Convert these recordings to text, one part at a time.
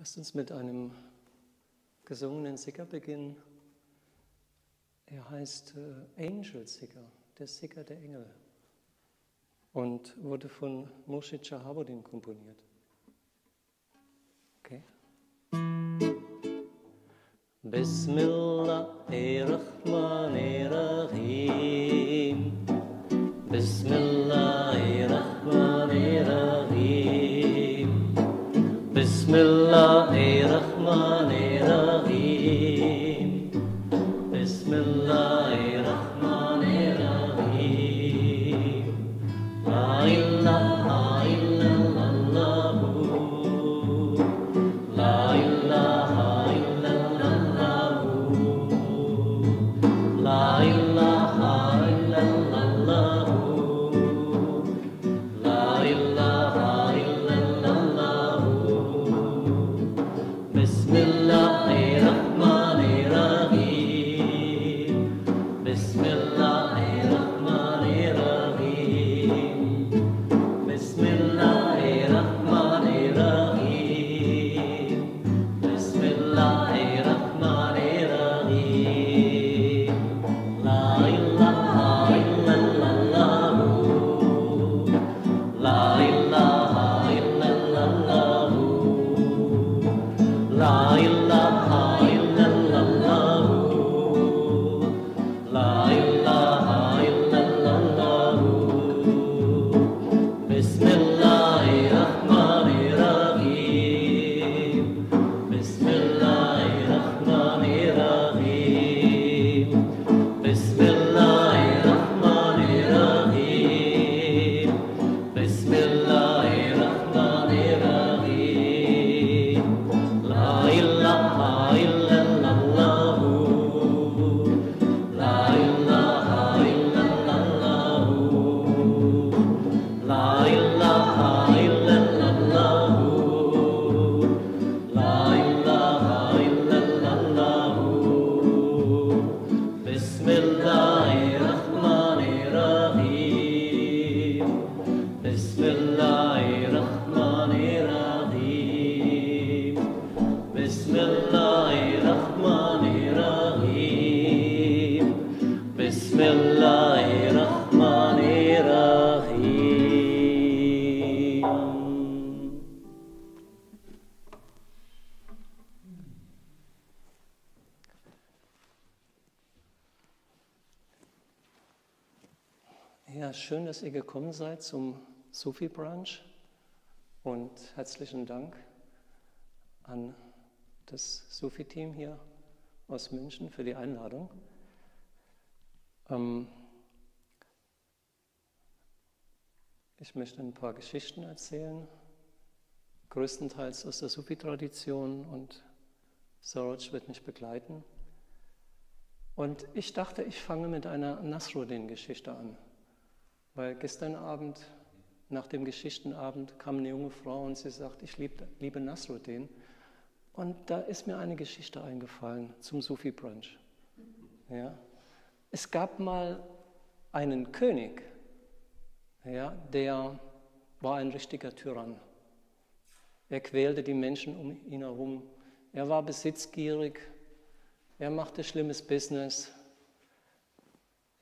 Lasst uns mit einem gesungenen Sicker beginnen. Er heißt äh, Angel Sicker, der Sicker der Engel und wurde von Moshe Chahabodin komponiert. Okay. Bismillahirrahmanirrahim. Bismillahirrahmanirrahim. Bismillahirrahmanirrahim. Dass ihr gekommen seid zum Sufi Brunch und herzlichen Dank an das Sufi-Team hier aus München für die Einladung. Ähm, ich möchte ein paar Geschichten erzählen, größtenteils aus der Sufi-Tradition und Saroj wird mich begleiten. Und ich dachte, ich fange mit einer Nasruddin-Geschichte an. Weil gestern Abend, nach dem Geschichtenabend, kam eine junge Frau und sie sagt, ich lieb, liebe Nasruddin. Und da ist mir eine Geschichte eingefallen zum Sufi Brunch. Ja. Es gab mal einen König, ja, der war ein richtiger Tyrann. Er quälte die Menschen um ihn herum. Er war besitzgierig. Er machte schlimmes Business.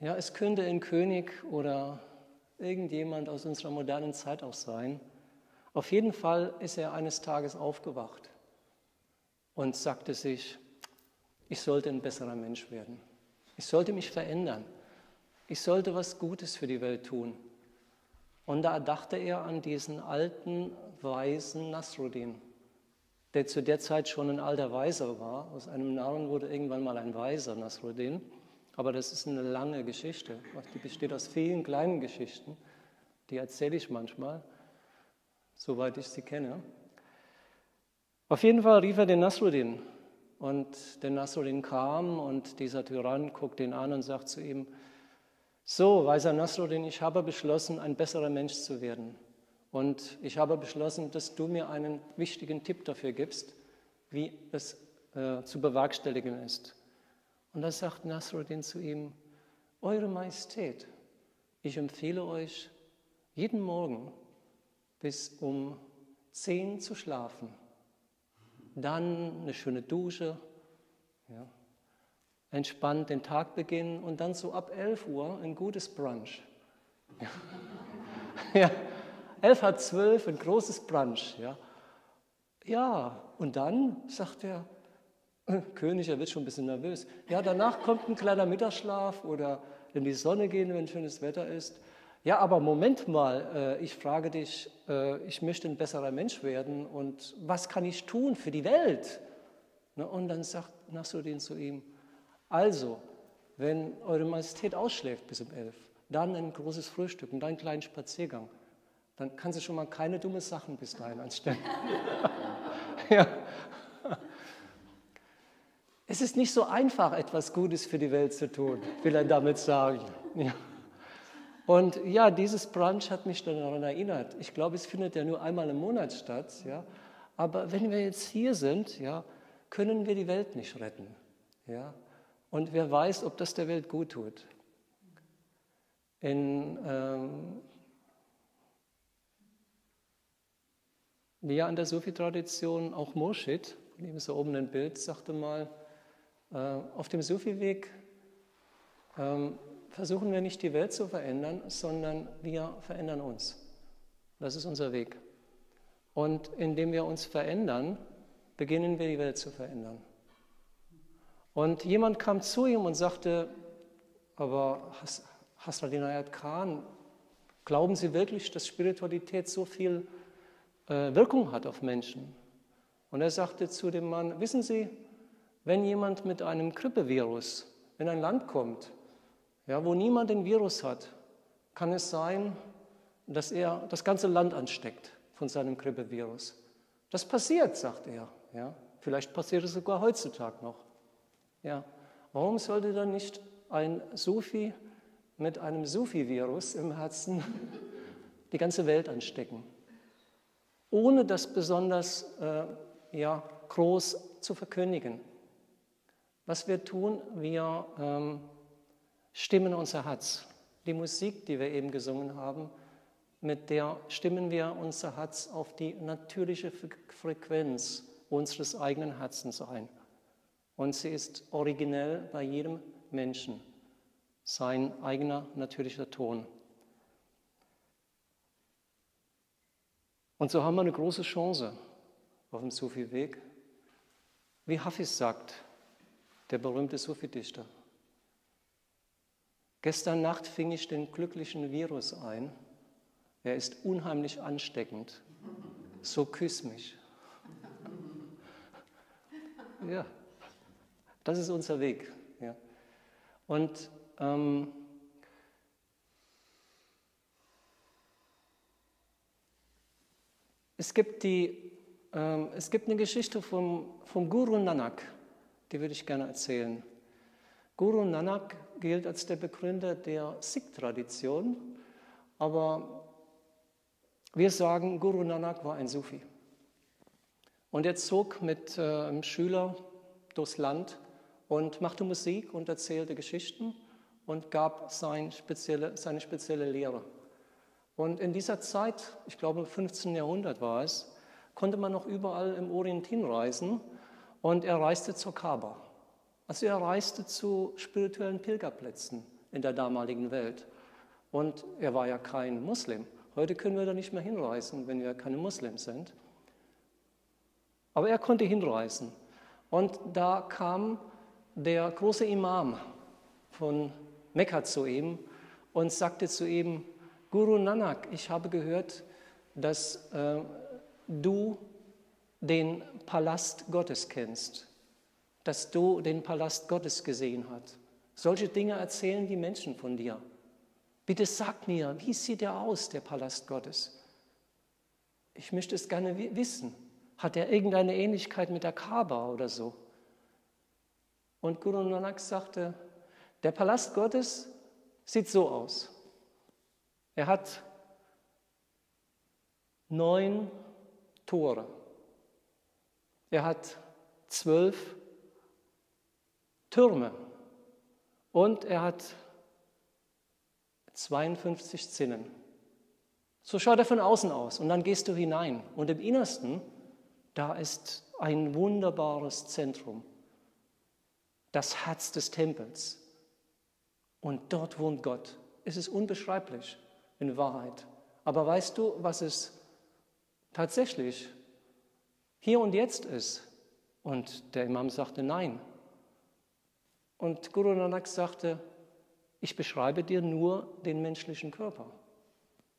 Ja, es könnte ein König oder irgendjemand aus unserer modernen Zeit auch sein. Auf jeden Fall ist er eines Tages aufgewacht und sagte sich, ich sollte ein besserer Mensch werden. Ich sollte mich verändern. Ich sollte was Gutes für die Welt tun. Und da dachte er an diesen alten, weisen Nasruddin, der zu der Zeit schon ein alter Weiser war. Aus einem Narren wurde irgendwann mal ein Weiser Nasruddin. Aber das ist eine lange Geschichte. Die besteht aus vielen kleinen Geschichten. Die erzähle ich manchmal, soweit ich sie kenne. Auf jeden Fall rief er den Nasruddin. Und der Nasruddin kam und dieser Tyrann guckt ihn an und sagt zu ihm, so, weiser Nasruddin, ich habe beschlossen, ein besserer Mensch zu werden. Und ich habe beschlossen, dass du mir einen wichtigen Tipp dafür gibst, wie es äh, zu bewerkstelligen ist. Und da sagt Nasruddin zu ihm, Eure Majestät, ich empfehle euch, jeden Morgen bis um zehn zu schlafen. dann eine schöne Dusche, ja, entspannt den Tag beginnen und dann so ab 11 Uhr ein gutes Brunch. Ja, ja 11 hat 12, ein großes Brunch. Ja, ja und dann sagt er, König, er wird schon ein bisschen nervös. Ja, danach kommt ein kleiner Mittagsschlaf oder in die Sonne gehen, wenn schönes Wetter ist. Ja, aber Moment mal, äh, ich frage dich, äh, ich möchte ein besserer Mensch werden und was kann ich tun für die Welt? Und dann sagt Nasruddin zu ihm, also, wenn Eure Majestät ausschläft bis um elf, dann ein großes Frühstück und dann einen kleinen Spaziergang, dann kann sie schon mal keine dummen Sachen bis dahin anstellen. ja. Es ist nicht so einfach, etwas Gutes für die Welt zu tun, will er damit sagen. Ja. Und ja, dieses Brunch hat mich daran erinnert. Ich glaube, es findet ja nur einmal im Monat statt. Ja. Aber wenn wir jetzt hier sind, ja, können wir die Welt nicht retten. Ja. Und wer weiß, ob das der Welt gut tut. In, ähm, ja, in der Sufi-Tradition, auch Murshid, neben so oben ein Bild, sagte mal, auf dem Sufi-Weg ähm, versuchen wir nicht die Welt zu verändern, sondern wir verändern uns. Das ist unser Weg. Und indem wir uns verändern, beginnen wir die Welt zu verändern. Und jemand kam zu ihm und sagte, aber Hasradin Ayat Khan, glauben Sie wirklich, dass Spiritualität so viel äh, Wirkung hat auf Menschen? Und er sagte zu dem Mann, wissen Sie, wenn jemand mit einem Grippevirus in ein Land kommt, ja, wo niemand den Virus hat, kann es sein, dass er das ganze Land ansteckt von seinem Grippevirus. Das passiert, sagt er. Ja, vielleicht passiert es sogar heutzutage noch. Ja, warum sollte dann nicht ein Sufi mit einem Sufi-Virus im Herzen die ganze Welt anstecken, ohne das besonders äh, ja, groß zu verkündigen? Was wir tun, wir ähm, stimmen unser Herz. Die Musik, die wir eben gesungen haben, mit der stimmen wir unser Herz auf die natürliche Frequenz unseres eigenen Herzens ein. Und sie ist originell bei jedem Menschen, sein eigener natürlicher Ton. Und so haben wir eine große Chance auf dem Sufi-Weg. Wie Hafiz sagt, der berühmte Sufi-Dichter. Gestern Nacht fing ich den glücklichen Virus ein. Er ist unheimlich ansteckend. So küss mich. Ja, das ist unser Weg. Ja. Und ähm, es, gibt die, ähm, es gibt eine Geschichte vom, vom Guru Nanak die würde ich gerne erzählen. Guru Nanak gilt als der Begründer der Sikh-Tradition, aber wir sagen, Guru Nanak war ein Sufi. Und er zog mit äh, einem Schüler durchs Land und machte Musik und erzählte Geschichten und gab sein spezielle, seine spezielle Lehre. Und in dieser Zeit, ich glaube im 15. Jahrhundert war es, konnte man noch überall im Orient hinreisen und er reiste zur Kaaba. Also er reiste zu spirituellen Pilgerplätzen in der damaligen Welt. Und er war ja kein Muslim. Heute können wir da nicht mehr hinreisen, wenn wir keine Muslims sind. Aber er konnte hinreisen. Und da kam der große Imam von Mekka zu ihm und sagte zu ihm, Guru Nanak, ich habe gehört, dass äh, du den Palast Gottes kennst, dass du den Palast Gottes gesehen hast. Solche Dinge erzählen die Menschen von dir. Bitte sag mir, wie sieht er aus, der Palast Gottes? Ich möchte es gerne wissen. Hat er irgendeine Ähnlichkeit mit der Kaaba oder so? Und Guru Nanak sagte, der Palast Gottes sieht so aus. Er hat neun Tore. Er hat zwölf Türme und er hat 52 Zinnen. So schaut er von außen aus und dann gehst du hinein und im Innersten, da ist ein wunderbares Zentrum, das Herz des Tempels. Und dort wohnt Gott. Es ist unbeschreiblich in Wahrheit. Aber weißt du, was es tatsächlich hier und jetzt ist? Und der Imam sagte nein. Und Guru Nanak sagte, ich beschreibe dir nur den menschlichen Körper.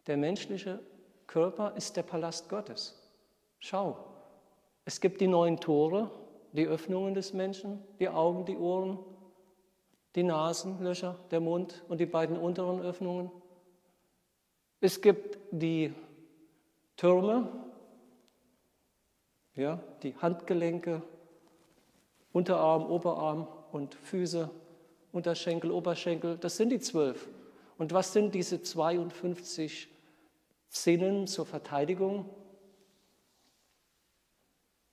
Der menschliche Körper ist der Palast Gottes. Schau, es gibt die neun Tore, die Öffnungen des Menschen, die Augen, die Ohren, die Nasenlöcher, der Mund und die beiden unteren Öffnungen. Es gibt die Türme, ja, die Handgelenke, Unterarm, Oberarm und Füße, Unterschenkel, Oberschenkel, das sind die zwölf. Und was sind diese 52 Zinnen zur Verteidigung?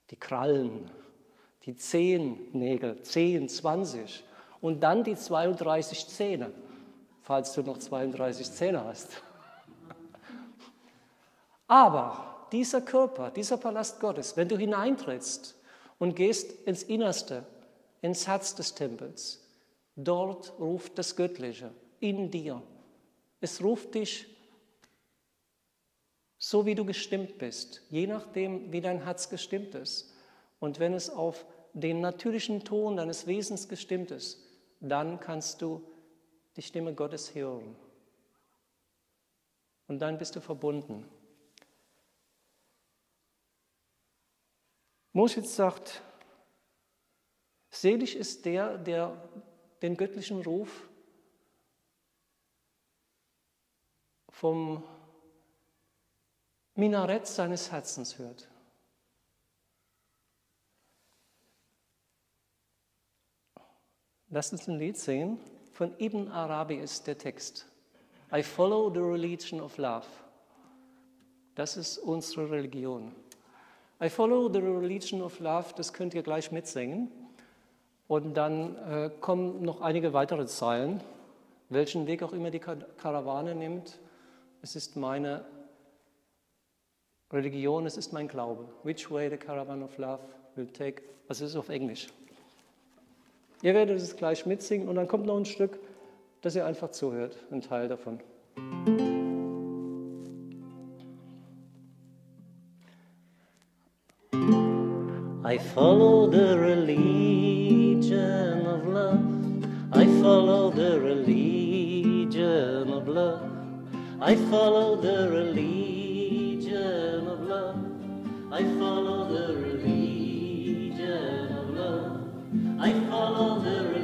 Die Krallen, die Zehennägel, 10, 20 und dann die 32 Zähne, falls du noch 32 Zähne hast. Aber dieser Körper, dieser Palast Gottes, wenn du hineintrittst und gehst ins Innerste, ins Herz des Tempels, dort ruft das Göttliche in dir. Es ruft dich so, wie du gestimmt bist, je nachdem, wie dein Herz gestimmt ist. Und wenn es auf den natürlichen Ton deines Wesens gestimmt ist, dann kannst du die Stimme Gottes hören. Und dann bist du verbunden. Moschitz sagt, selig ist der, der den göttlichen Ruf vom Minarett seines Herzens hört. Lass uns ein Lied singen. Von Ibn Arabi ist der Text. I follow the religion of love. Das ist unsere Religion. I follow the religion of love, das könnt ihr gleich mitsingen. Und dann äh, kommen noch einige weitere Zeilen. Welchen Weg auch immer die Karawane nimmt, es ist meine Religion, es ist mein Glaube. Which way the caravan of love will take. Also es ist auf Englisch. Ihr werdet es gleich mitsingen und dann kommt noch ein Stück, dass ihr einfach zuhört, ein Teil davon. I follow the religion of love. I follow the religion of love. I follow the religion of love. I follow the religion of love. I follow the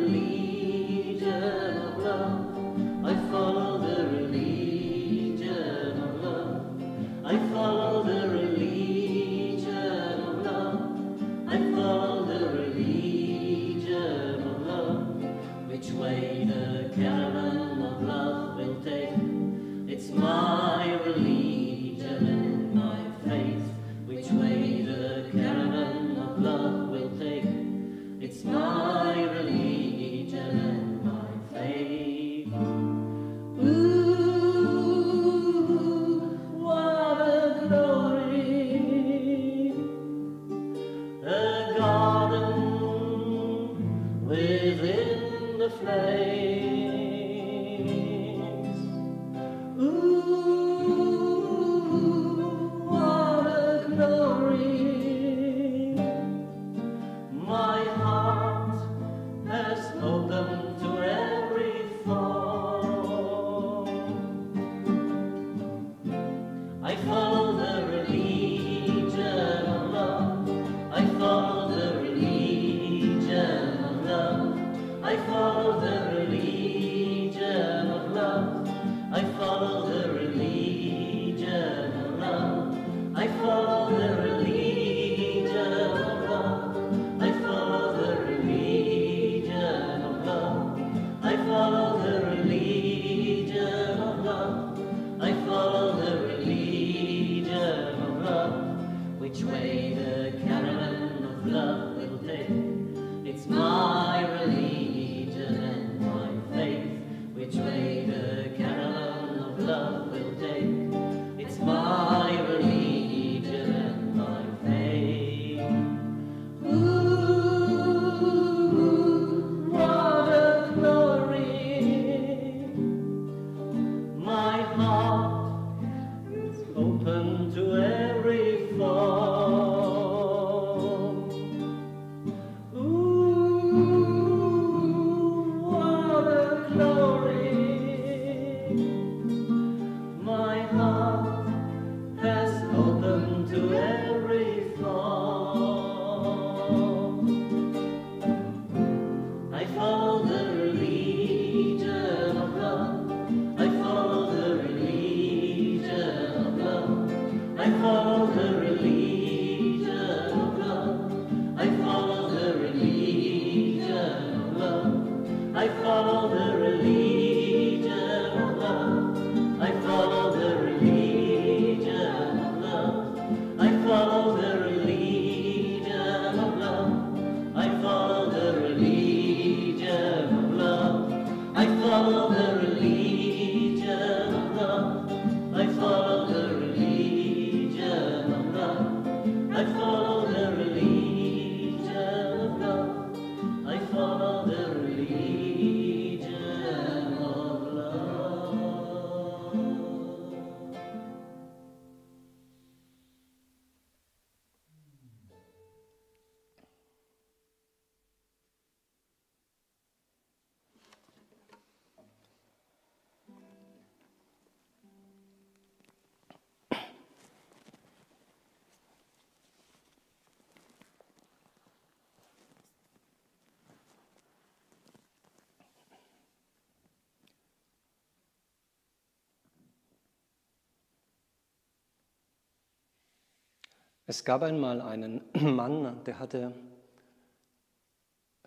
Es gab einmal einen Mann, der hatte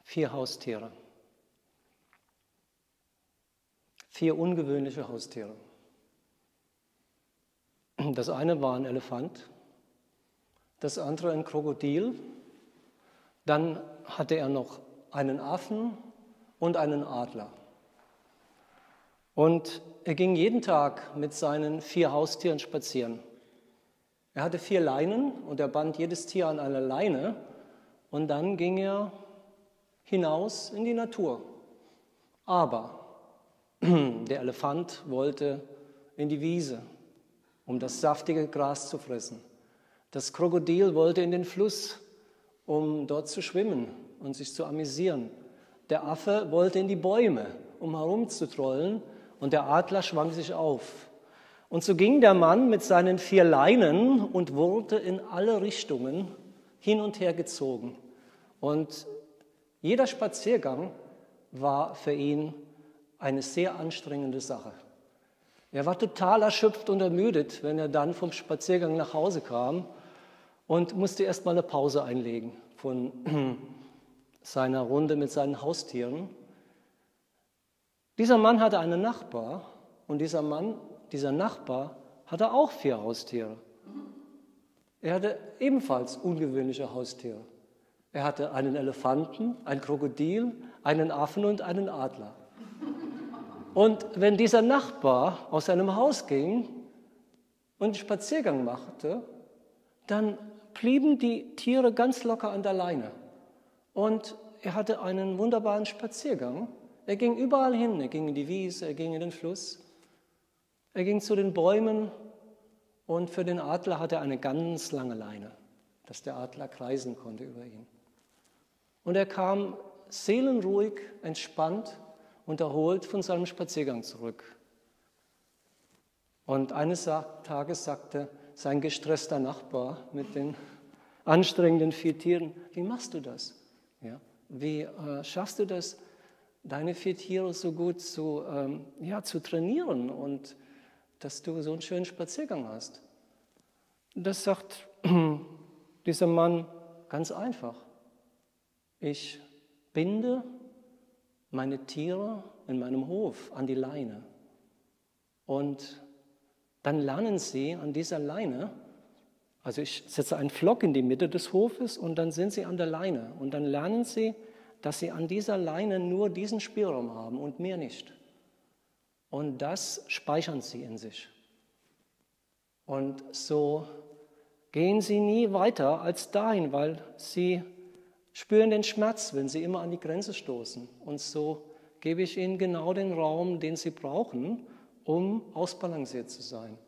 vier Haustiere. Vier ungewöhnliche Haustiere. Das eine war ein Elefant, das andere ein Krokodil, dann hatte er noch einen Affen und einen Adler. Und er ging jeden Tag mit seinen vier Haustieren spazieren. Er hatte vier Leinen und er band jedes Tier an eine Leine und dann ging er hinaus in die Natur. Aber der Elefant wollte in die Wiese, um das saftige Gras zu fressen. Das Krokodil wollte in den Fluss, um dort zu schwimmen und sich zu amüsieren. Der Affe wollte in die Bäume, um herumzutrollen, und der Adler schwang sich auf. Und so ging der Mann mit seinen vier Leinen und wurde in alle Richtungen hin und her gezogen. Und jeder Spaziergang war für ihn eine sehr anstrengende Sache. Er war total erschöpft und ermüdet, wenn er dann vom Spaziergang nach Hause kam und musste erst mal eine Pause einlegen von seiner Runde mit seinen Haustieren. Dieser Mann hatte einen Nachbar und dieser Mann, dieser Nachbar hatte auch vier Haustiere. Er hatte ebenfalls ungewöhnliche Haustiere. Er hatte einen Elefanten, ein Krokodil, einen Affen und einen Adler. Und wenn dieser Nachbar aus seinem Haus ging und einen Spaziergang machte, dann blieben die Tiere ganz locker an der Leine. Und er hatte einen wunderbaren Spaziergang. Er ging überall hin. Er ging in die Wiese, er ging in den Fluss, er ging zu den Bäumen. Und für den Adler hatte er eine ganz lange Leine, dass der Adler kreisen konnte über ihn. Und er kam seelenruhig, entspannt und erholt von seinem Spaziergang zurück. Und eines Tages sagte sein gestresster Nachbar mit den anstrengenden vier Tieren, wie machst du das? Ja, wie äh, schaffst du das, deine vier Tiere so gut zu, ähm, ja, zu trainieren und dass du so einen schönen Spaziergang hast? Das sagt dieser Mann ganz einfach. Ich binde meine Tiere in meinem Hof an die Leine. Und dann lernen sie an dieser Leine, also ich setze einen Flock in die Mitte des Hofes und dann sind sie an der Leine. Und dann lernen sie, dass sie an dieser Leine nur diesen Spielraum haben und mehr nicht. Und das speichern sie in sich. Und so gehen sie nie weiter als dahin, weil sie spüren den Schmerz, wenn sie immer an die Grenze stoßen. Und so gebe ich ihnen genau den Raum, den sie brauchen, um ausbalanciert zu sein.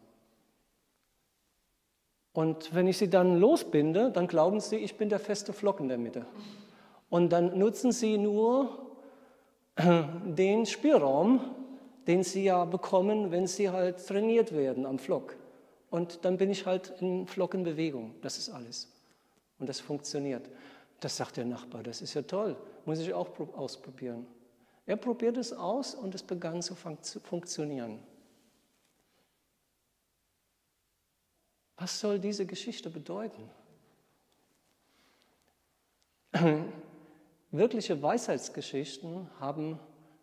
Und wenn ich sie dann losbinde, dann glauben sie, ich bin der feste Flock in der Mitte. Und dann nutzen sie nur den Spielraum, den sie ja bekommen, wenn sie halt trainiert werden am Flock. Und dann bin ich halt in Flock in Bewegung. Das ist alles. Und das funktioniert. Das sagt der Nachbar, das ist ja toll, muss ich auch ausprobieren. Er probiert es aus und es begann zu funktionieren. Was soll diese Geschichte bedeuten? Wirkliche Weisheitsgeschichten haben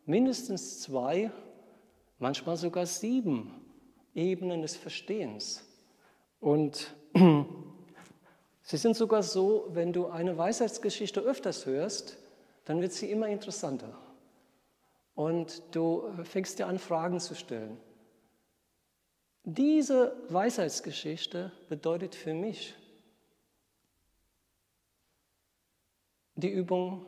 mindestens zwei, manchmal sogar sieben Ebenen des Verstehens. Und Sie sind sogar so, wenn du eine Weisheitsgeschichte öfters hörst, dann wird sie immer interessanter. Und du fängst dir an, Fragen zu stellen. Diese Weisheitsgeschichte bedeutet für mich die Übung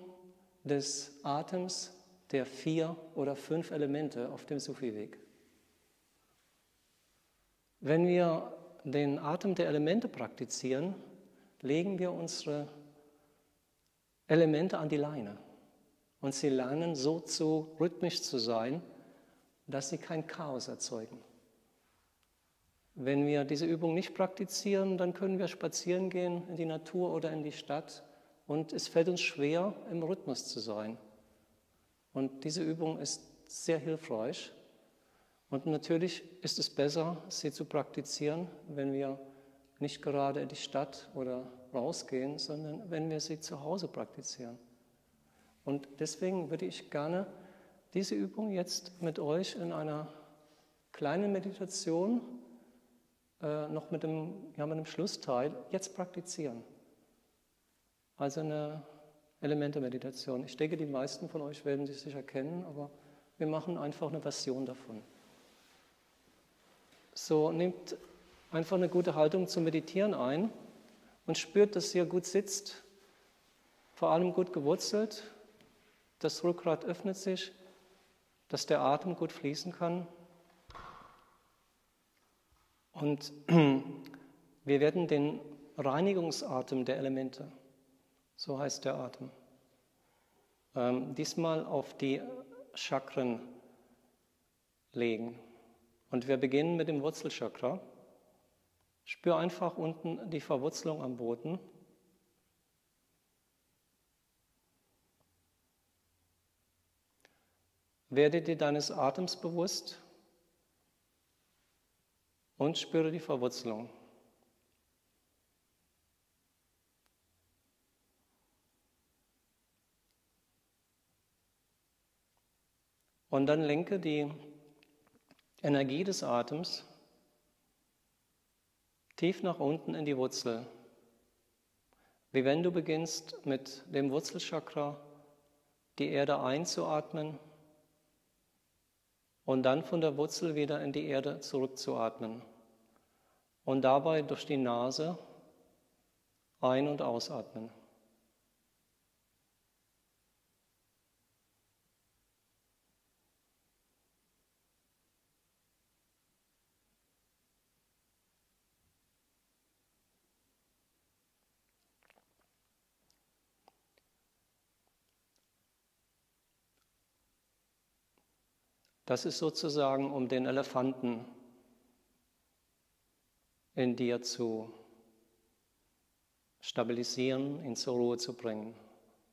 des Atems der vier oder fünf Elemente auf dem Sufi-Weg. Wenn wir den Atem der Elemente praktizieren, legen wir unsere Elemente an die Leine und sie lernen so zu rhythmisch zu sein, dass sie kein Chaos erzeugen. Wenn wir diese Übung nicht praktizieren, dann können wir spazieren gehen in die Natur oder in die Stadt und es fällt uns schwer, im Rhythmus zu sein. Und diese Übung ist sehr hilfreich. Und natürlich ist es besser, sie zu praktizieren, wenn wir nicht gerade in die Stadt oder rausgehen, sondern wenn wir sie zu Hause praktizieren. Und deswegen würde ich gerne diese Übung jetzt mit euch in einer kleinen Meditation, äh, noch mit dem, ja, mit dem Schlussteil, jetzt praktizieren. Also eine Elemente-Meditation. Ich denke, die meisten von euch werden sie sicher kennen, aber wir machen einfach eine Version davon. So, nehmt einfach eine gute Haltung zum Meditieren ein und spürt, dass ihr gut sitzt, vor allem gut gewurzelt, das Rückgrat öffnet sich, dass der Atem gut fließen kann. Und wir werden den Reinigungsatem der Elemente, so heißt der Atem, ähm, diesmal auf die Chakren legen. Und wir beginnen mit dem Wurzelchakra. Spür einfach unten die Verwurzelung am Boden. Werde dir deines Atems bewusst und spüre die Verwurzelung. Und dann lenke die Energie des Atems tief nach unten in die Wurzel. Wie wenn du beginnst mit dem Wurzelchakra die Erde einzuatmen und dann von der Wurzel wieder in die Erde zurückzuatmen und dabei durch die Nase ein- und ausatmen. Das ist sozusagen, um den Elefanten in dir zu stabilisieren, ihn zur Ruhe zu bringen.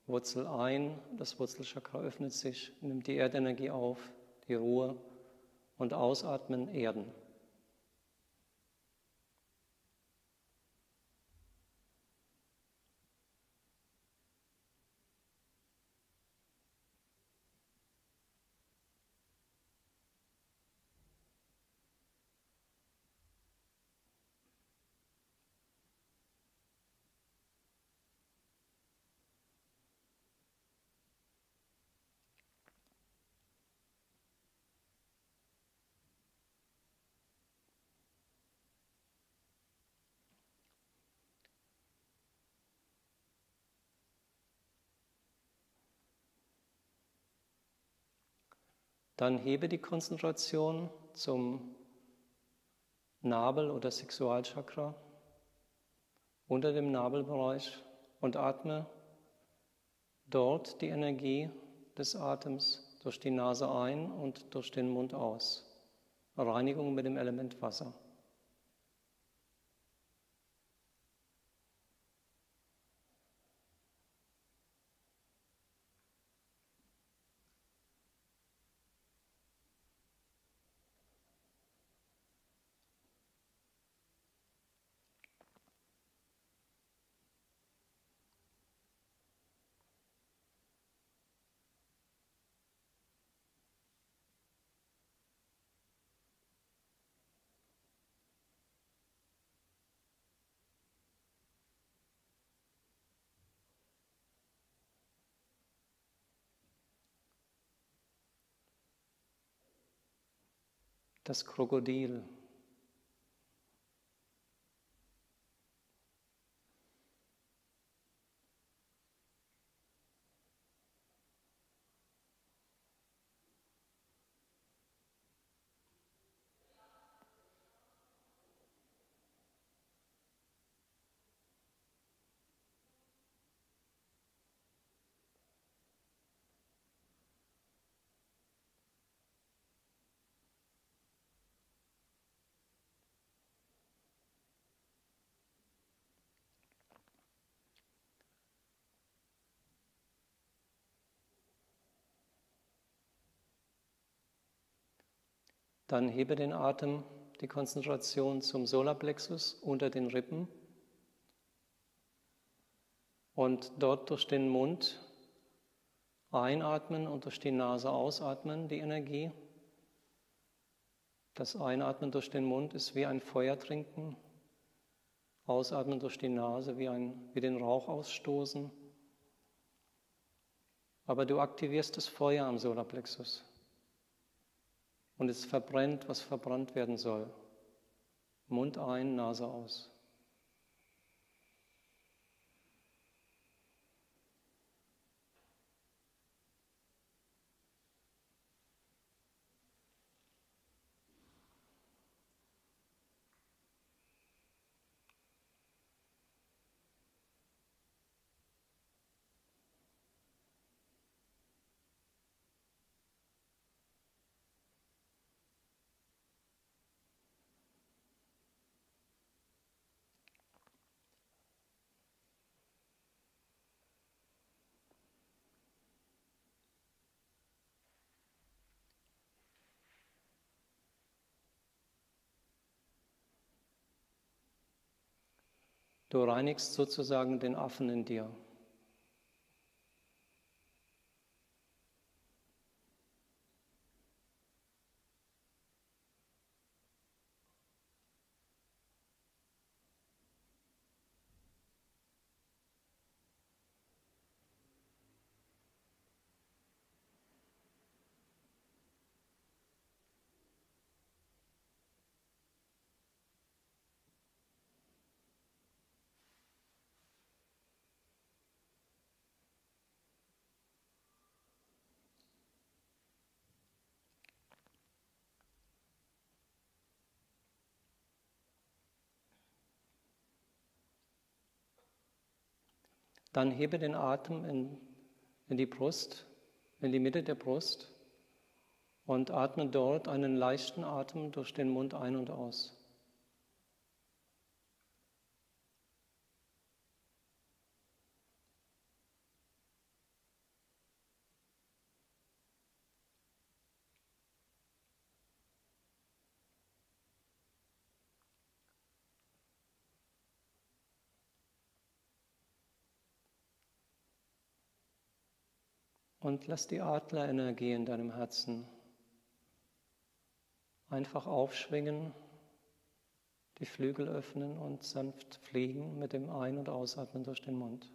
Wurzel ein, das Wurzelchakra öffnet sich, nimmt die Erdenergie auf, die Ruhe und ausatmen, erden. Dann hebe die Konzentration zum Nabel- oder Sexualchakra unter dem Nabelbereich und atme dort die Energie des Atems durch die Nase ein und durch den Mund aus. Reinigung mit dem Element Wasser. Das Krokodil. Dann hebe den Atem die Konzentration zum Solarplexus unter den Rippen und dort durch den Mund einatmen und durch die Nase ausatmen, die Energie. Das Einatmen durch den Mund ist wie ein Feuer trinken, Ausatmen durch die Nase wie, ein, wie den Rauch ausstoßen. Aber du aktivierst das Feuer am Solarplexus. Und es verbrennt, was verbrannt werden soll. Mund ein, Nase aus. Du reinigst sozusagen den Affen in dir. Dann hebe den Atem in, in die Brust, in die Mitte der Brust und atme dort einen leichten Atem durch den Mund ein und aus. Und lass die Adlerenergie in deinem Herzen einfach aufschwingen, die Flügel öffnen und sanft fliegen mit dem Ein- und Ausatmen durch den Mund.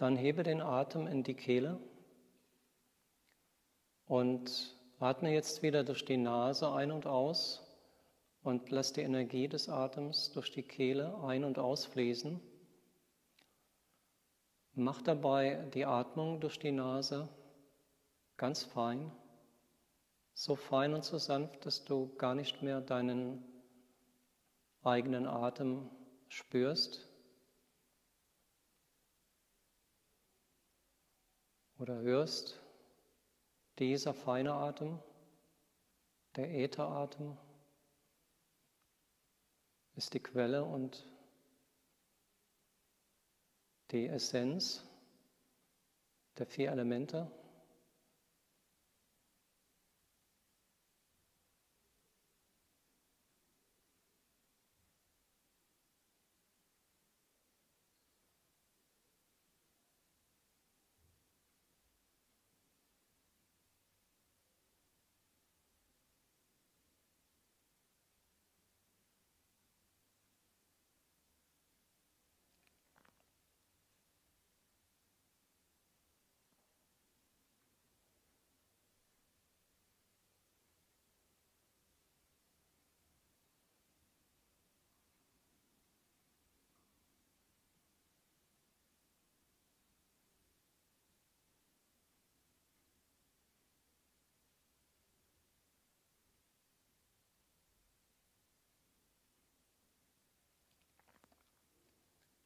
Dann hebe den Atem in die Kehle und atme jetzt wieder durch die Nase ein und aus und lass die Energie des Atems durch die Kehle ein- und ausfließen. Mach dabei die Atmung durch die Nase ganz fein, so fein und so sanft, dass du gar nicht mehr deinen eigenen Atem spürst. Oder hörst, dieser feine Atem, der Ätheratem, ist die Quelle und die Essenz der vier Elemente.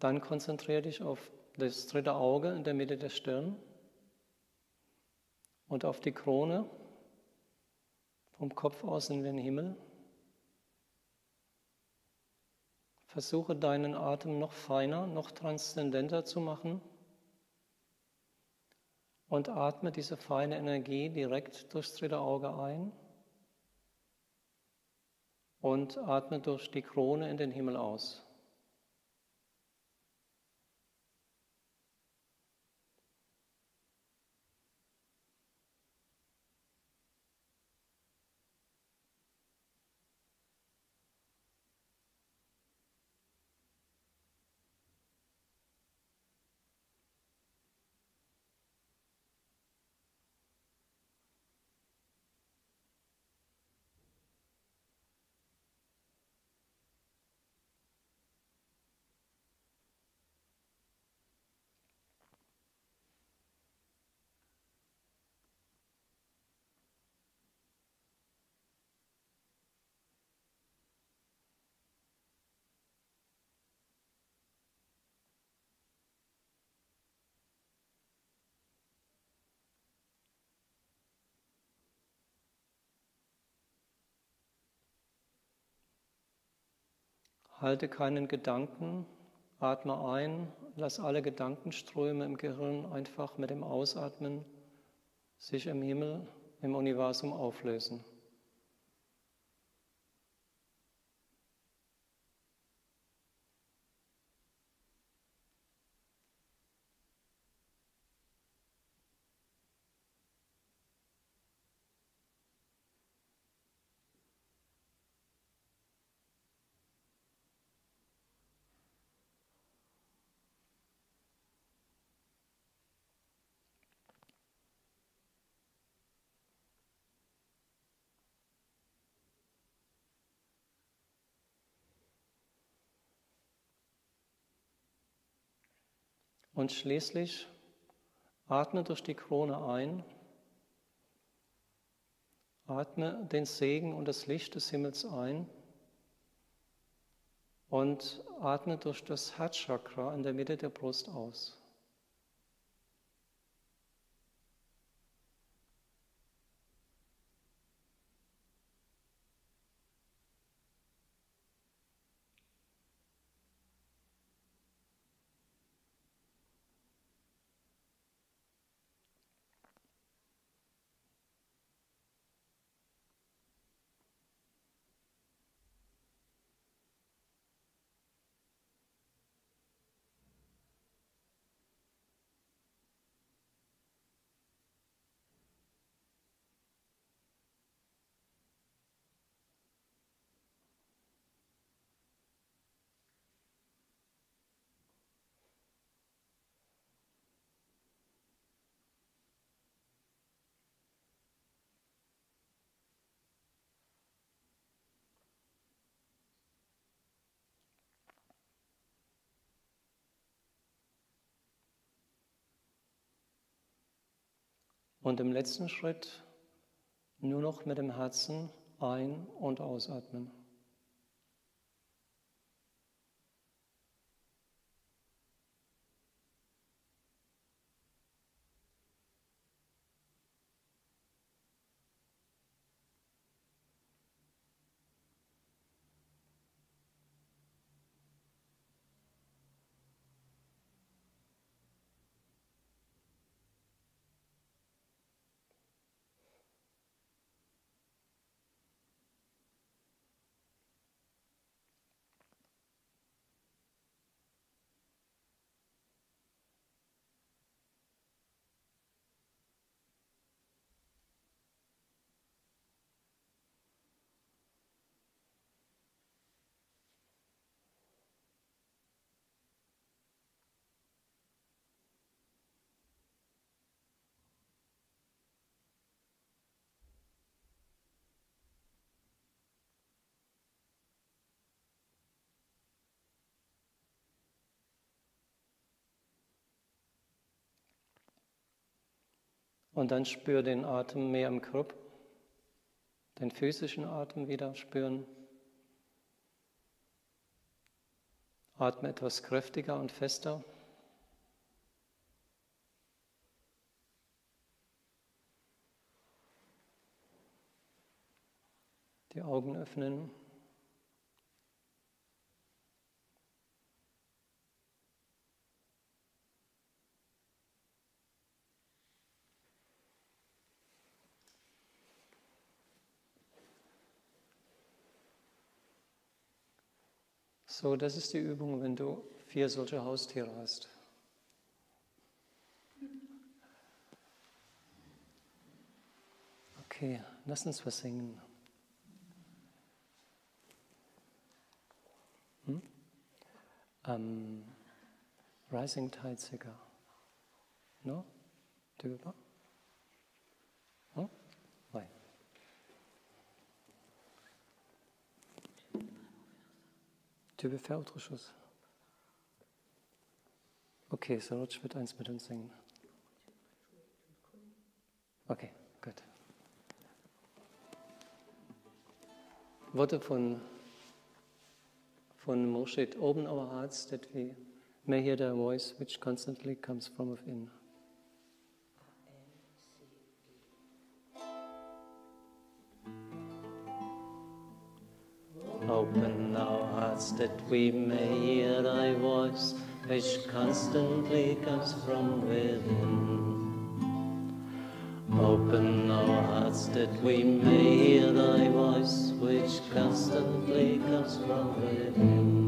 Dann konzentriere dich auf das dritte Auge in der Mitte der Stirn und auf die Krone vom Kopf aus in den Himmel. Versuche deinen Atem noch feiner, noch transzendenter zu machen und atme diese feine Energie direkt durchs dritte Auge ein und atme durch die Krone in den Himmel aus. Halte keinen Gedanken, atme ein, lass alle Gedankenströme im Gehirn einfach mit dem Ausatmen sich im Himmel, im Universum auflösen. Und schließlich atme durch die Krone ein, atme den Segen und das Licht des Himmels ein und atme durch das Herzchakra in der Mitte der Brust aus. Und im letzten Schritt nur noch mit dem Herzen ein- und ausatmen. Und dann spür den Atem mehr im Körper, den physischen Atem wieder spüren. Atme etwas kräftiger und fester. Die Augen öffnen. So, das ist die Übung, wenn du vier solche Haustiere hast. Okay, lass uns was singen. Hm? Um, Rising Tide Cigar. No? Tu veux pas? Autre chose? Okay, Saroj wird eins mit uns singen. Okay, gut. Worte von, von Moshe, open our hearts that we may hear the voice which constantly comes from within. That we may hear thy voice, which constantly comes from within. Open our hearts that we may hear thy voice, which constantly comes from within.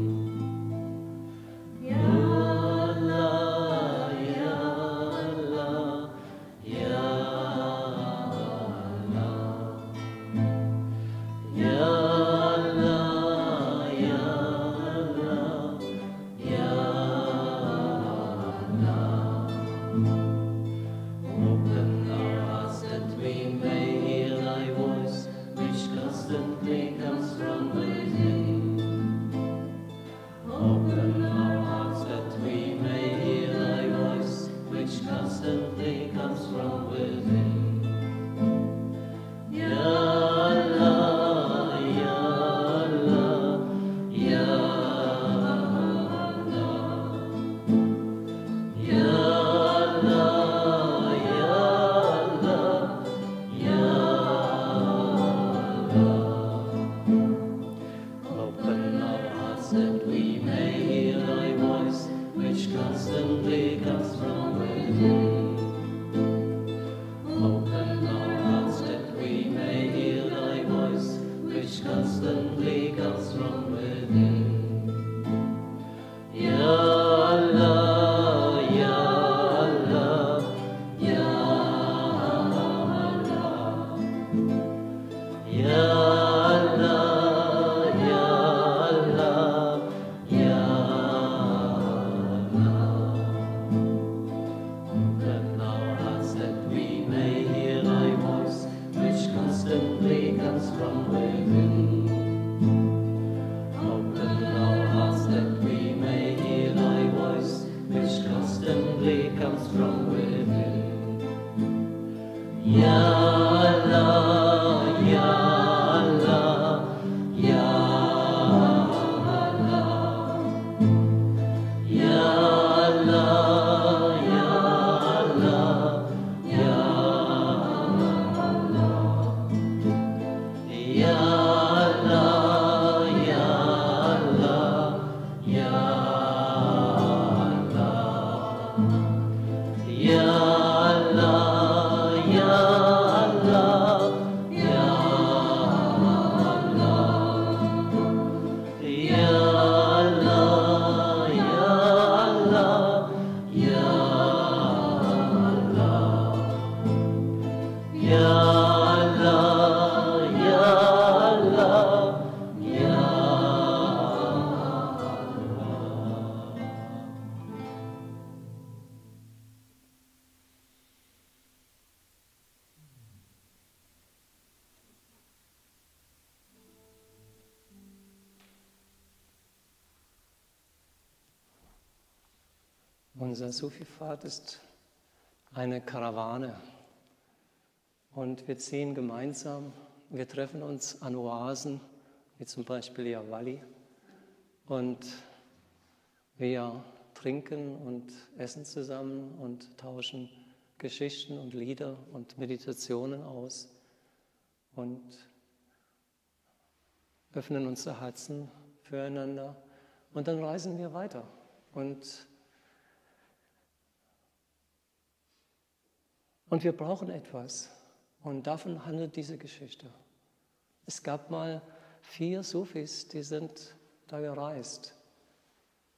Unser Sufi-Pfad ist eine Karawane. Und wir ziehen gemeinsam, wir treffen uns an Oasen, wie zum Beispiel Yawali und Wir trinken und essen zusammen und tauschen Geschichten und Lieder und Meditationen aus und öffnen unsere Herzen füreinander. Und dann reisen wir weiter. Und, und wir brauchen etwas und davon handelt diese Geschichte. Es gab mal vier Sufis, die sind da gereist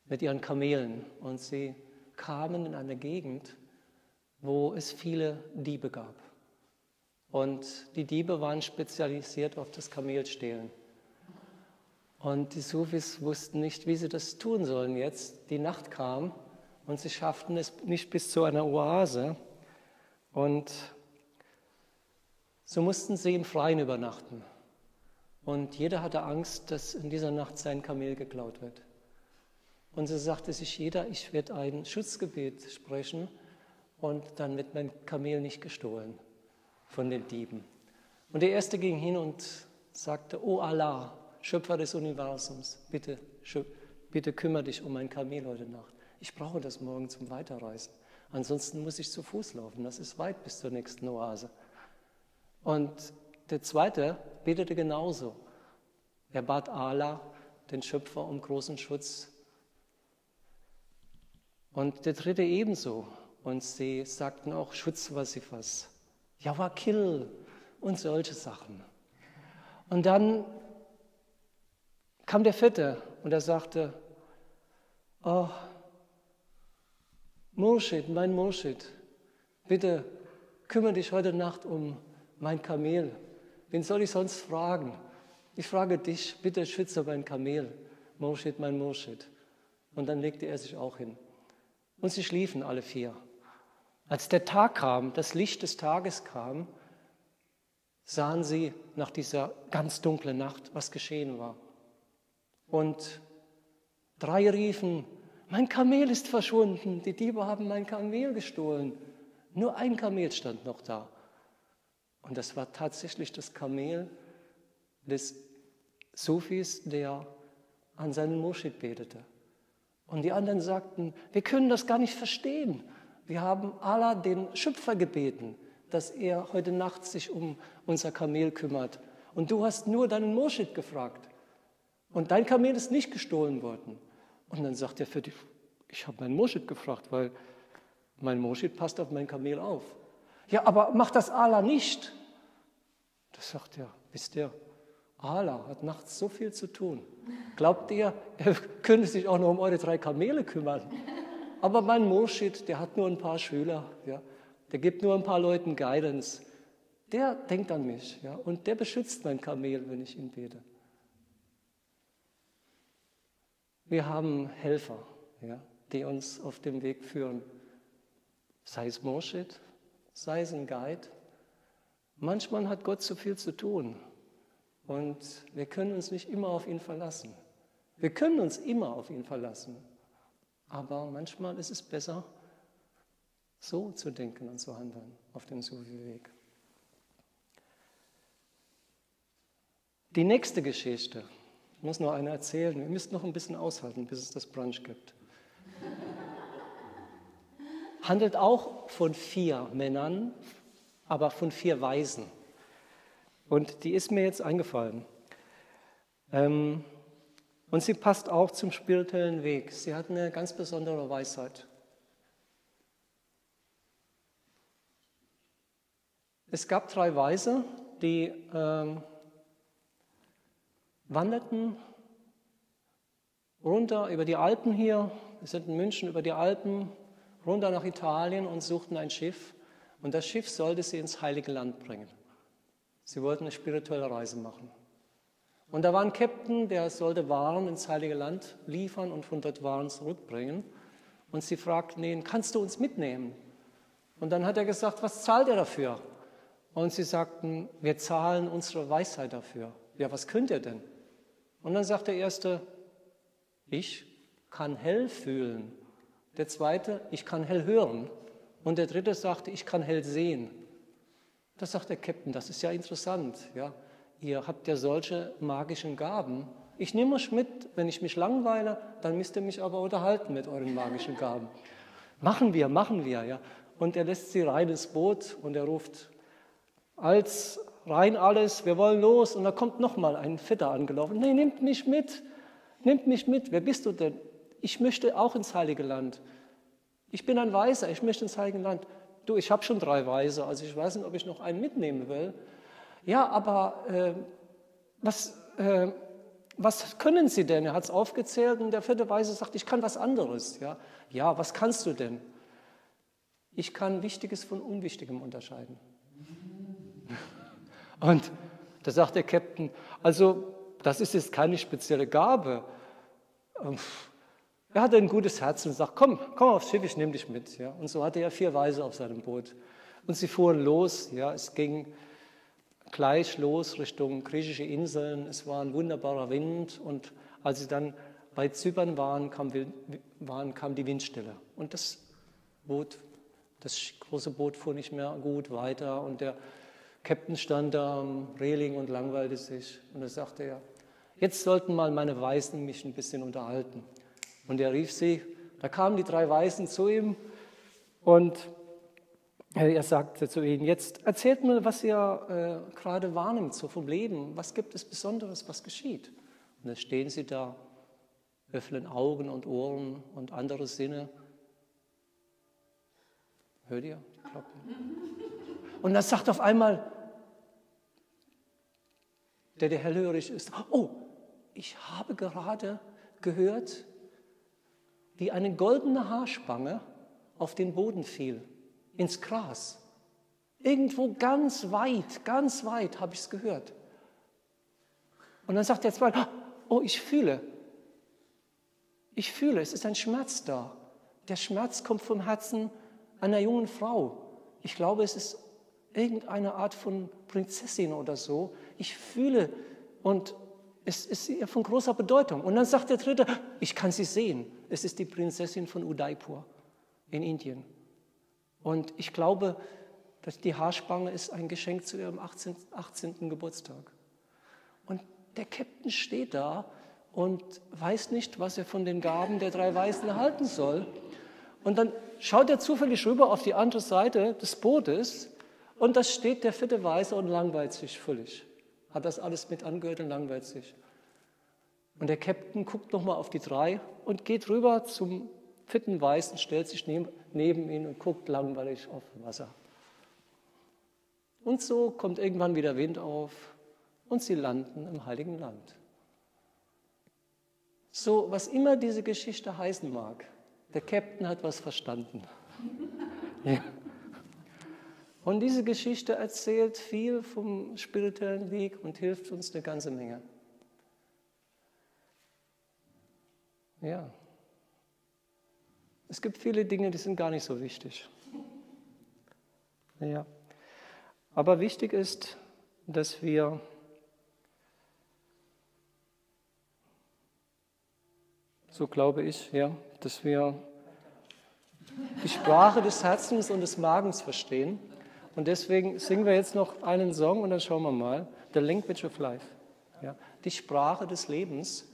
mit ihren Kamelen und sie kamen in eine Gegend, wo es viele Diebe gab. Und die Diebe waren spezialisiert auf das Kamelstehlen. Und die Sufis wussten nicht, wie sie das tun sollen jetzt. Die Nacht kam und sie schafften es nicht bis zu einer Oase. Und so mussten sie im Freien übernachten. Und jeder hatte Angst, dass in dieser Nacht sein Kamel geklaut wird. Und so sagte sich jeder, ich werde ein Schutzgebet sprechen und dann wird mein Kamel nicht gestohlen von den Dieben. Und der erste ging hin und sagte, O Allah, Schöpfer des Universums, bitte, bitte kümmere dich um mein Kamel heute Nacht. Ich brauche das morgen zum Weiterreisen. Ansonsten muss ich zu Fuß laufen. Das ist weit bis zur nächsten Oase. Und der zweite betete genauso. Er bat Allah, den Schöpfer, um großen Schutz. Und der dritte ebenso. Und sie sagten auch Schutzwasifas, Jawakil und solche Sachen. Und dann kam der vierte und er sagte, oh, Murshid, mein Murshid, bitte kümmere dich heute Nacht um mein Kamel. Wen soll ich sonst fragen? Ich frage dich, bitte schütze mein Kamel. Murshid, mein Murshid. Und dann legte er sich auch hin. Und sie schliefen alle vier. Als der Tag kam, das Licht des Tages kam, sahen sie nach dieser ganz dunklen Nacht, was geschehen war. Und drei riefen, mein Kamel ist verschwunden, die Diebe haben mein Kamel gestohlen. Nur ein Kamel stand noch da. Und das war tatsächlich das Kamel des Sufis, der an seinen Moschid betete. Und die anderen sagten, wir können das gar nicht verstehen. Wir haben Allah, den Schöpfer, gebeten, dass er heute Nacht sich um unser Kamel kümmert. Und du hast nur deinen Moschid gefragt. Und dein Kamel ist nicht gestohlen worden. Und dann sagt er für dich, ich habe meinen Moschid gefragt, weil mein Moschid passt auf mein Kamel auf. Ja, aber macht das Allah nicht? Das sagt er, wisst ihr, Allah hat nachts so viel zu tun. Glaubt ihr, er könnte sich auch noch um eure drei Kamele kümmern? Aber mein Moschid, der hat nur ein paar Schüler, ja, der gibt nur ein paar Leuten Guidance. Der denkt an mich ja, und der beschützt mein Kamel, wenn ich ihn bete. Wir haben Helfer, ja, die uns auf dem Weg führen. Sei es Moschid, sei es ein Guide. Manchmal hat Gott zu viel zu tun und wir können uns nicht immer auf ihn verlassen. Wir können uns immer auf ihn verlassen, aber manchmal ist es besser, so zu denken und zu handeln auf dem Sufi-Weg. Die nächste Geschichte ich muss noch eine erzählen. Wir müssen noch ein bisschen aushalten, bis es das Brunch gibt. Handelt auch von vier Männern, aber von vier Weisen. Und die ist mir jetzt eingefallen. Ähm, und sie passt auch zum spirituellen Weg. Sie hat eine ganz besondere Weisheit. Es gab drei Weise, die ähm, wanderten runter über die Alpen hier, wir sind in München über die Alpen, runter nach Italien und suchten ein Schiff. Und das Schiff sollte sie ins Heilige Land bringen. Sie wollten eine spirituelle Reise machen. Und da war ein Captain, der sollte Waren ins Heilige Land liefern und von dort Waren zurückbringen. Und sie fragten ihn, kannst du uns mitnehmen? Und dann hat er gesagt, was zahlt er dafür? Und sie sagten, wir zahlen unsere Weisheit dafür. Ja, was könnt ihr denn? Und dann sagt der Erste, ich kann hell fühlen. Der Zweite, ich kann hell hören. Und der Dritte sagte, ich kann hell sehen. Das sagt der Captain, das ist ja interessant. Ja? Ihr habt ja solche magischen Gaben. Ich nehme euch mit, wenn ich mich langweile, dann müsst ihr mich aber unterhalten mit euren magischen Gaben. Machen wir, machen wir, ja. Und er lässt sie rein ins Boot und er ruft, als rein alles, wir wollen los. Und da kommt nochmal ein Vetter angelaufen. Nee, nehmt mich mit, nehmt mich mit. Wer bist du denn? Ich möchte auch ins Heilige Land. Ich bin ein Weiser, ich möchte ins Heilige Land. Du, ich habe schon drei Weise, also ich weiß nicht, ob ich noch einen mitnehmen will. Ja, aber äh, was, äh, was können Sie denn? Er hat es aufgezählt und der vierte Weise sagt, ich kann was anderes. Ja, ja was kannst du denn? Ich kann Wichtiges von Unwichtigem unterscheiden. Und da sagt der Captain, also das ist jetzt keine spezielle Gabe. Ähm, er hatte ein gutes Herz und sagt, komm, komm aufs Schiff, ich nehme dich mit. Ja, und so hatte er vier Weise auf seinem Boot. Und sie fuhren los. Ja, es ging gleich los Richtung griechische Inseln. Es war ein wunderbarer Wind. Und als sie dann bei Zypern waren, kam, waren, kam die Windstille. Und das Boot, das große Boot fuhr nicht mehr gut weiter. Und der Captain stand da am Reling und langweilte sich. Und er sagte ja, jetzt sollten mal meine Weißen mich ein bisschen unterhalten. Und er rief sie, da kamen die drei Weißen zu ihm und er sagte zu ihnen, jetzt erzählt mir, was ihr äh, gerade wahrnimmt, so vom Leben. Was gibt es Besonderes, was geschieht? Und dann stehen sie da, öffnen Augen und Ohren und andere Sinne. Hört ihr die Glocken? Und dann sagt auf einmal, der der hellhörig ist, oh, ich habe gerade gehört, wie eine goldene Haarspange auf den Boden fiel, ins Gras. Irgendwo ganz weit, ganz weit habe ich es gehört. Und dann sagt der zweite, oh, ich fühle, ich fühle, es ist ein Schmerz da. Der Schmerz kommt vom Herzen einer jungen Frau. Ich glaube, es ist irgendeine Art von Prinzessin oder so. Ich fühle und es ist von großer Bedeutung. Und dann sagt der Dritte, ich kann sie sehen. Es ist die Prinzessin von Udaipur in Indien. Und ich glaube, dass die Haarspange ist ein Geschenk zu ihrem 18. 18. Geburtstag. Und der Captain steht da und weiß nicht, was er von den Gaben der drei Weißen halten soll. Und dann schaut er zufällig rüber auf die andere Seite des Bootes und da steht der vierte Weiße und langweilt sich völlig. Hat das alles mit angehört und langweilt sich. Und der Captain guckt nochmal auf die drei und geht rüber zum vierten Weißen, stellt sich neben, neben ihn und guckt langweilig auf Wasser. Und so kommt irgendwann wieder Wind auf und sie landen im Heiligen Land. So, was immer diese Geschichte heißen mag, der Captain hat was verstanden. ja. Und diese Geschichte erzählt viel vom spirituellen Weg und hilft uns eine ganze Menge. Ja. Es gibt viele Dinge, die sind gar nicht so wichtig. Ja. Aber wichtig ist, dass wir so glaube ich, ja, dass wir die Sprache des Herzens und des Magens verstehen und deswegen singen wir jetzt noch einen Song und dann schauen wir mal. The Language of Life. Ja, die Sprache des Lebens.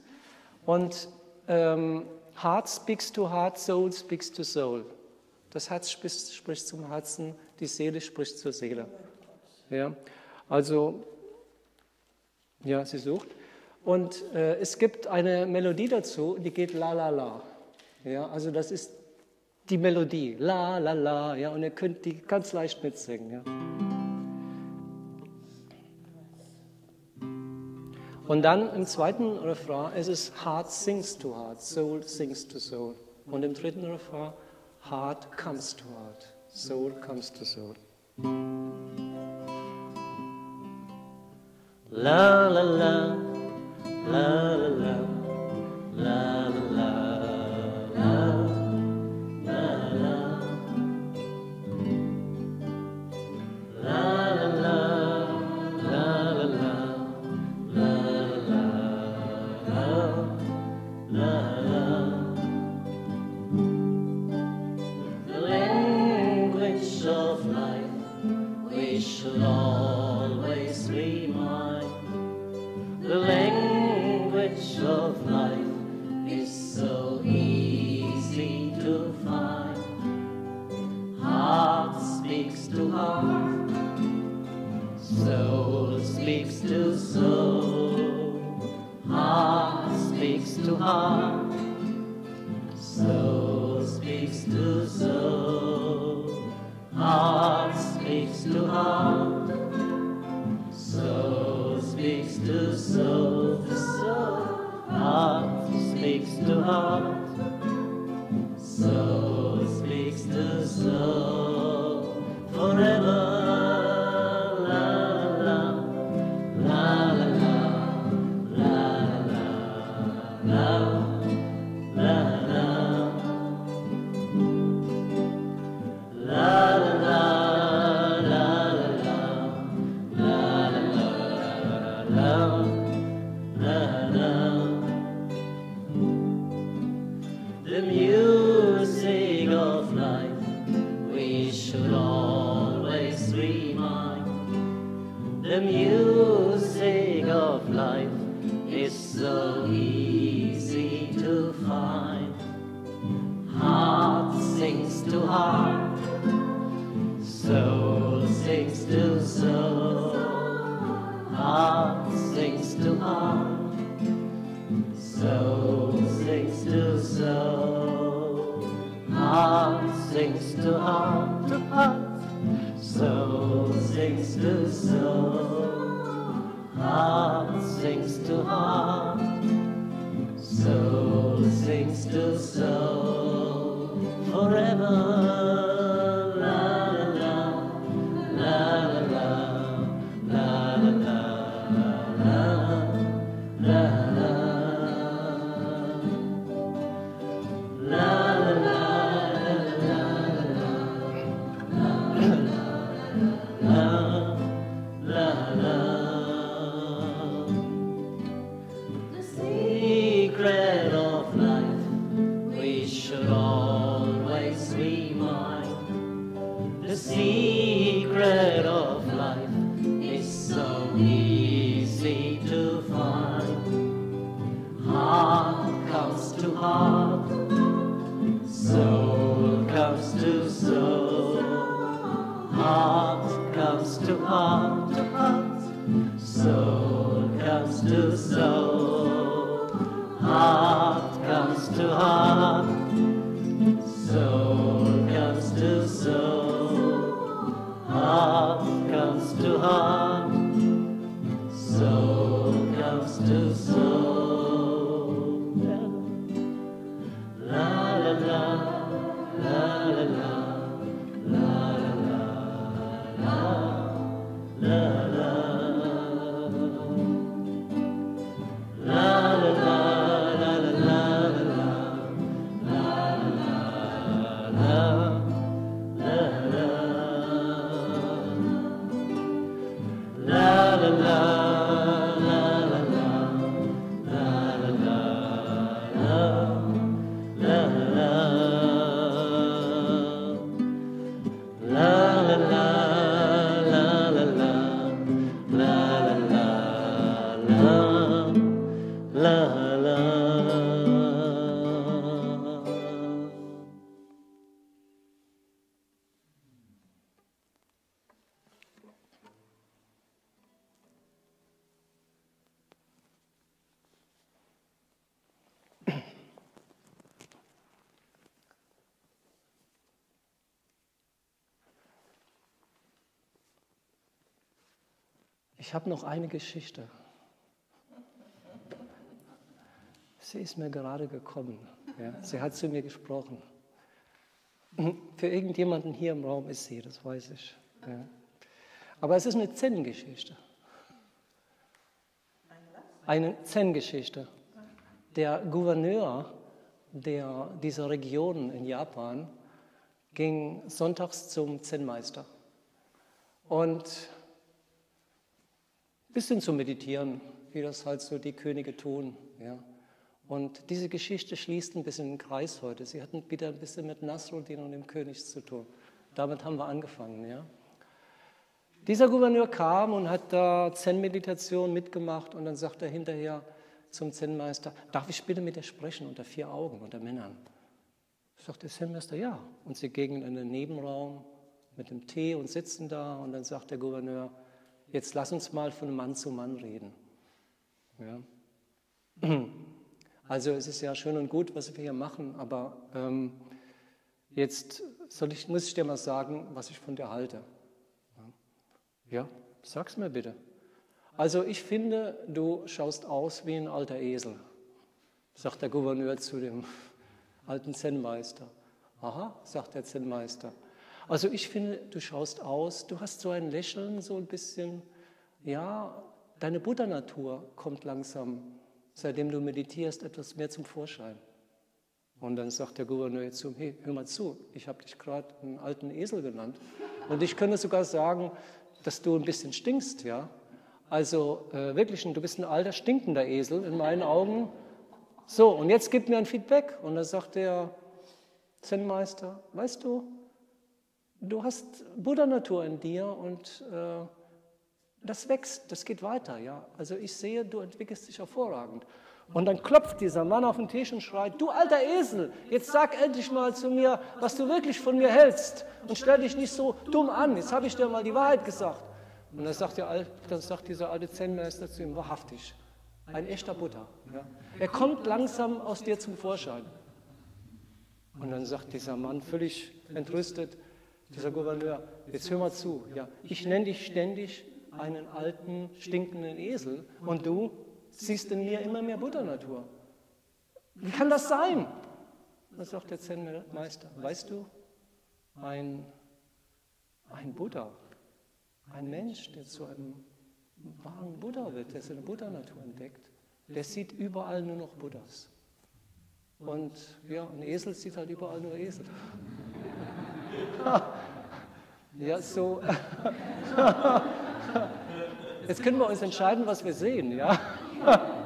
Und ähm, Heart speaks to heart, Soul speaks to soul. Das Herz spricht, spricht zum Herzen, die Seele spricht zur Seele. Ja, also, ja, sie sucht. Und äh, es gibt eine Melodie dazu, die geht la la la. Ja, also das ist die Melodie. La, la, la. Ja, und ihr könnt die ganz leicht mitsingen. Ja. Und dann im zweiten Refrain ist es Heart sings to Heart, Soul sings to Soul. Und im dritten Refrain Heart comes to Heart, Soul comes to Soul. La la la, la la la, la life is so easy Ich habe noch eine Geschichte. Sie ist mir gerade gekommen. Ja. Sie hat zu mir gesprochen. Für irgendjemanden hier im Raum ist sie, das weiß ich. Ja. Aber es ist eine Zen-Geschichte. Eine Zen-Geschichte. Der Gouverneur der, dieser Region in Japan ging sonntags zum Zen-Meister. Und bisschen zu meditieren, wie das halt so die Könige tun. Ja. Und diese Geschichte schließt ein bisschen den Kreis heute. Sie hatten wieder ein bisschen mit Nasruddin und dem König zu tun. Damit haben wir angefangen. Ja. Dieser Gouverneur kam und hat da Zen-Meditation mitgemacht und dann sagt er hinterher zum Zen-Meister, darf ich bitte mit dir sprechen unter vier Augen, unter Männern? Sagt der Zen-Meister, ja. Und sie gingen in den Nebenraum mit dem Tee und sitzen da und dann sagt der Gouverneur, jetzt lass uns mal von Mann zu Mann reden. Ja. Also es ist ja schön und gut, was wir hier machen, aber ähm, Jetzt ich, muss ich dir mal sagen, was ich von dir halte. Ja, sag's mir bitte. Also ich finde, du schaust aus wie ein alter Esel, sagt der Gouverneur zu dem alten Zen-Meister. Aha, sagt der Zen-Meister. Also ich finde, du schaust aus, du hast so ein Lächeln, so ein bisschen, ja, deine Buddha-Natur kommt langsam, seitdem du meditierst, etwas mehr zum Vorschein. Und dann sagt der Gouverneur jetzt zu ihm, hey, hör mal zu, ich habe dich gerade einen alten Esel genannt. Und ich könnte sogar sagen, dass du ein bisschen stinkst, ja. Also äh, wirklich, du bist ein alter, stinkender Esel in meinen Augen. So, und jetzt gib mir ein Feedback. Und dann sagt der Zen-Meister, weißt du, du hast Buddha-Natur in dir und äh, das wächst, das geht weiter. Ja? Also ich sehe, du entwickelst dich hervorragend. Und dann klopft dieser Mann auf den Tisch und schreit, du alter Esel, jetzt sag endlich mal zu mir, was du wirklich von mir hältst und stell dich nicht so dumm an, jetzt habe ich dir mal die Wahrheit gesagt. Und dann sagt, der, dann sagt dieser alte Zen-Meister zu ihm, wahrhaftig, ein echter Buddha. Ja. Er kommt langsam aus dir zum Vorschein. Und dann sagt dieser Mann völlig entrüstet, dieser Gouverneur, jetzt hör mal zu, ja, ich nenne dich ständig einen alten, stinkenden Esel und du siehst in mir immer mehr Buddha-Natur. Wie kann das sein? Das sagt der Zen-Meister. Weißt du, ein, ein Buddha, ein Mensch, der zu einem wahren Buddha wird, der seine Buddha-Natur entdeckt, der sieht überall nur noch Buddhas. Und ja, ein Esel sieht halt überall nur Esel. ja, so. Jetzt können wir uns entscheiden, was wir sehen, ja?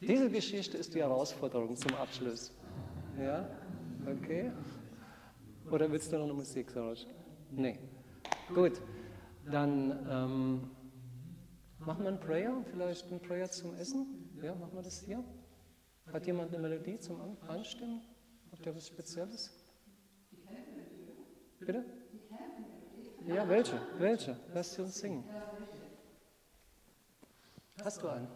Diese Geschichte ist die Herausforderung zum Abschluss. Ja? Okay? Oder willst du noch eine Musik, Saraj? Nee. Gut. Dann ähm, machen wir ein Prayer, vielleicht ein Prayer zum Essen. Ja, machen wir das hier? Hat jemand eine Melodie zum Anstimmen? Was Spezielles? Bitte? Ja, welche? Welche? Lass sie uns singen. Hast du einen?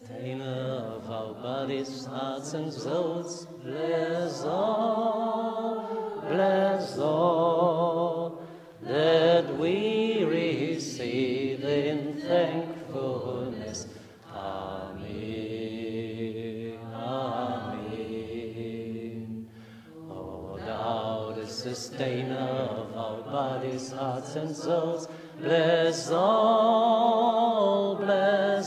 Sustainer of our bodies, hearts, and souls, bless all, bless all that we receive in thankfulness. Sustainer of our bodies, hearts, and souls, bless all, bless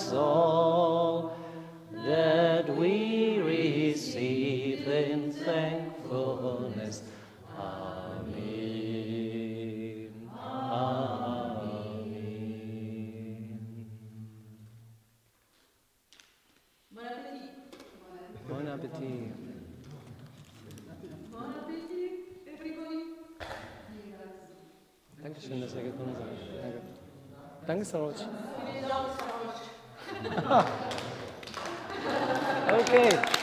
Dankeschön, dass ihr gekommen seid. Danke. Danke, Saroj. Vielen Dank, Saroj. Okay.